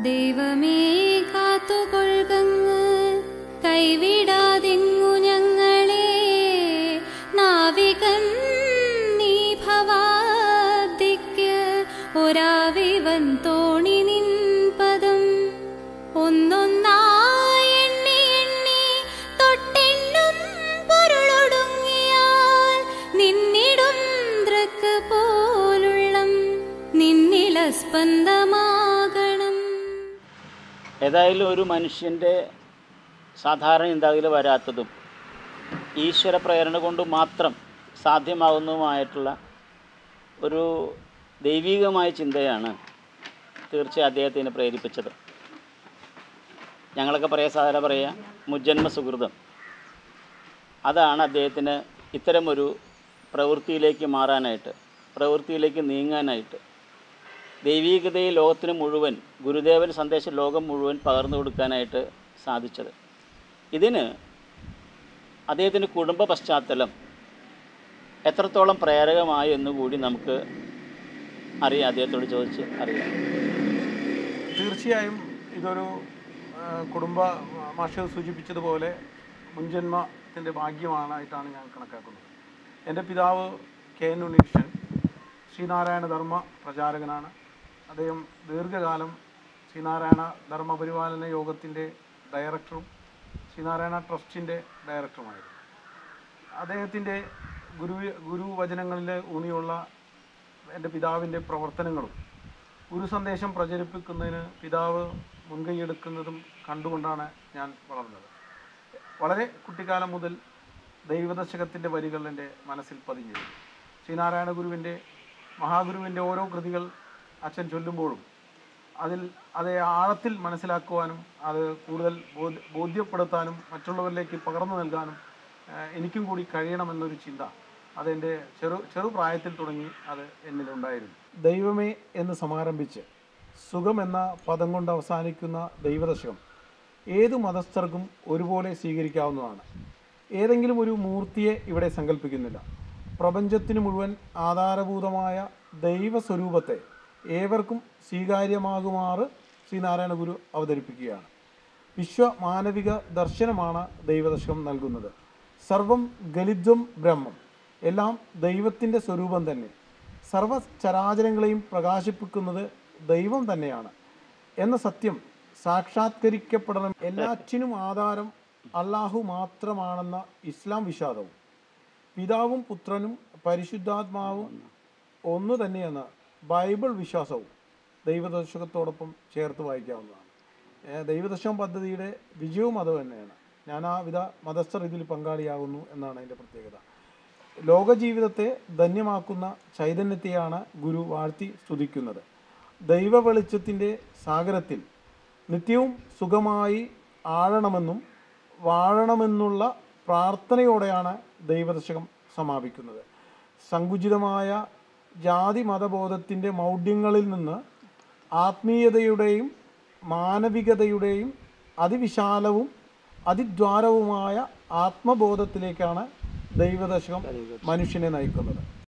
ദൈവമേ കാത്തുകൊള്ളുകങ്ങ് കൈവിടാതെങ്ങു ഞങ്ങളെ. നാവികൻ നീ ഭവാദിക്ക് ഒരാവിവൻ തോണി നിൻ പദം ഒന്നൊന്നായി എണ്ണി എണ്ണി തൊട്ടെണ്ണും പൊരുളൊടുങ്ങിയാൽ നിന്നിടും ദ്രക്ക് പോലുള്ളം. നിന്നില സ്പന്ദമാകണം ഏതായാലും ഒരു മനുഷ്യന്റെ സാധാരണ ചിന്താഗതിയിൽ വരാത്തതും ഈശ്വര പ്രേരണ കൊണ്ട് മാത്രം സാധ്യമാകുന്നതുമായിട്ടുള്ള ഒരു ദൈവികമായ ചിന്തയാണ് തീർച്ചയായും അദ്ദേഹത്തിനെ പ്രേരിപ്പിച്ചത്. ഞങ്ങളൊക്കെ പറയാ സാധാരണ പറയുക മുജ്ജന്മ സുഹൃതം. അതാണ് അദ്ദേഹത്തിന് ഇത്തരമൊരു പ്രവൃത്തിയിലേക്ക് മാറാനായിട്ട് പ്രവൃത്തിയിലേക്ക് നീങ്ങാനായിട്ട് ദൈവീകതയെ ലോകത്തിന് മുഴുവൻ ഗുരുദേവൻ സന്ദേശം ലോകം മുഴുവൻ പകർന്നു കൊടുക്കാനായിട്ട് സാധിച്ചത്. ഇതിന് അദ്ദേഹത്തിന്റെ കുടുംബ പശ്ചാത്തലം എത്രത്തോളം പ്രേരകമായി എന്നുകൂടി നമുക്ക് അറിയാം അദ്ദേഹത്തോട് ചോദിച്ച് അറിയാം. തീർച്ചയായും ഇതൊരു കുടുംബ മാഷ സൂചിപ്പിച്ചതുപോലെ മുൻജന്മത്തിന്റെ ഭാഗ്യമാണായിട്ടാണ് ഞാൻ കണക്കാക്കുന്നത്. എന്റെ പിതാവ് കെ എൻ ഉണ്ണീഷൻ ശ്രീനാരായണ ധർമ്മ പ്രചാരകനാണ്. അദ്ദേഹം ദീർഘകാലം ശ്രീനാരായണ ധർമ്മ പരിപാലന യോഗത്തിന്റെ ഡയറക്ടറും ശ്രീനാരായണ ട്രസ്റ്റിന്റെ ഡയറക്ടറുമായിരുന്നു. അദ്ദേഹത്തിന്റെ ഗുരു ഗുരുവചനങ്ങളിൽ ഊന്നിയുള്ള എന്റെ പിതാവിന്റെ പ്രവർത്തനങ്ങളും ഗുരു സന്ദേശം പ്രചരിപ്പിക്കുന്നതിന് പിതാവ് മുൻകൈയെടുക്കുന്നതും കണ്ടുകൊണ്ടാണ് ഞാൻ വളർന്നത്. വളരെ കുട്ടിക്കാലം മുതൽ ദൈവദശകത്തിന്റെ വരികൾ എന്റെ മനസ്സിൽ പതിഞ്ഞിരുന്നു. ശ്രീനാരായണ ഗുരുവിന്റെ മഹാഗുരുവിന്റെ ഓരോ കൃതികൾ അച്ഛൻ ചൊല്ലുമ്പോഴും അതിൽ അതേ ആഴത്തിൽ മനസ്സിലാക്കുവാനും അത് കൂടുതൽ ബോധ്യപ്പെടുത്താനും മറ്റുള്ളവരിലേക്ക് പകർന്നു നൽകാനും എനിക്കും കൂടി കഴിയണമെന്നൊരു ചിന്ത അതെന്റെ ചെറു ചെറുപ്രായത്തിൽ തുടങ്ങി അത് എന്നിലുണ്ടായിരുന്നു. ദൈവമേ എന്ന് സമാരംഭിച്ച് സുഖം എന്ന പദം കൊണ്ട് അവസാനിക്കുന്ന ദൈവദശകം ഏതു മതസ്ഥർക്കും ഒരുപോലെ സ്വീകരിക്കാവുന്നതാണ്. ഏതെങ്കിലും ഒരു മൂർത്തിയെ ഇവിടെ സങ്കല്പിക്കുന്നില്ല പ്രപഞ്ചത്തിന് മുഴുവൻ ആധാരഭൂതമായ ദൈവസ്വരൂപത്തെ ഏവർക്കും സ്വീകാര്യമാകുമാറ് ശ്രീനാരായണ ഗുരു അവതരിപ്പിക്കുകയാണ്. വിശ്വമാനവിക ദർശനമാണ് ദൈവദർശനം നൽകുന്നത്. സർവം ഗലിത്വം ബ്രഹ്മം. എല്ലാം ദൈവത്തിന്റെ സ്വരൂപം തന്നെ. സർവ ചരാചരങ്ങളെയും പ്രകാശിപ്പിക്കുന്നത് ദൈവം തന്നെയാണ്. എന്ന സത്യം സാക്ഷാത്കരിക്കപ്പെടണം. എല്ലാറ്റിനും ആധാരം അള്ളാഹു മാത്രമാണെന്ന ഇസ്ലാം വിഷാദവും. പിതാവും പുത്രനും പരിശുദ്ധാത്മാവും ഒന്നു തന്നെയെന്ന ബൈബിൾ വിശ്വാസവും ദൈവദർശകത്തോടൊപ്പം ചേർത്ത് വായിക്കാവുന്നതാണ്. ദൈവദർശകം പദ്ധതിയുടെ വിജയവും അത് തന്നെയാണ്. നാനാവിധ മതസ്ഥർ ഇതിൽ പങ്കാളിയാകുന്നു എന്നാണ് അതിന്റെ പ്രത്യേകത. ലോകജീവിതത്തെ ധന്യമാക്കുന്ന ചൈതന്യത്തെയാണ് ഗുരു വാഴ്ത്തി സ്തുതിക്കുന്നത്. ദൈവ വെളിച്ചത്തിന്റെ സാഗരത്തിൽ നിത്യവും സുഖമായി ആഴണമെന്നും വാഴണമെന്നുള്ള പ്രാർത്ഥനയോടെയാണ് ദൈവദർശകം സമാപിക്കുന്നത്. സങ്കുചിതമായ ജാതി മതബോധത്തിന്റെ മൗഢ്യങ്ങളിൽ നിന്ന് ആത്മീയതയുടെയും മാനവികതയുടെയും അതിവിശാലവും അതിദ്വാരവുമായ ആത്മബോധത്തിലേക്കാണ് ദൈവദശകം മനുഷ്യനെ നയിക്കുന്നത്.